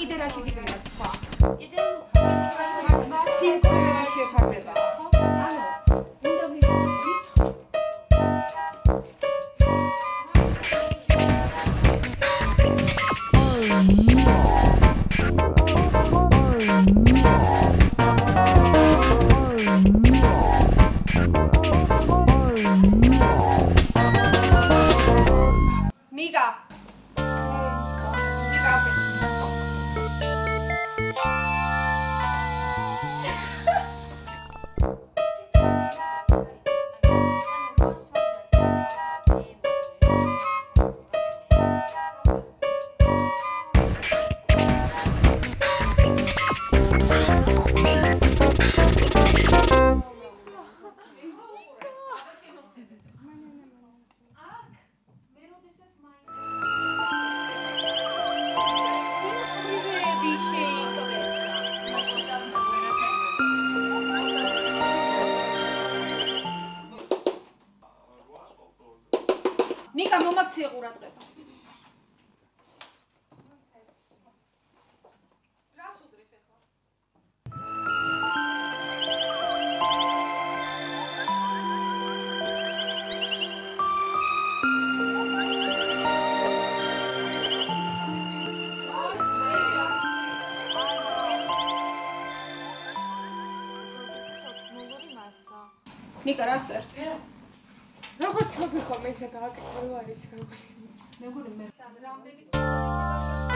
i teraz się widzimy. Jeden, dwa, trzy, teraz się przebywa. ნიკა მომაქცია ყურადღება. რას უდრის ახლა? ნიკა რას წერ? როგორ ჩობი ხომ ესე გააკეთე არის როგორ მეგონი მე რამდენი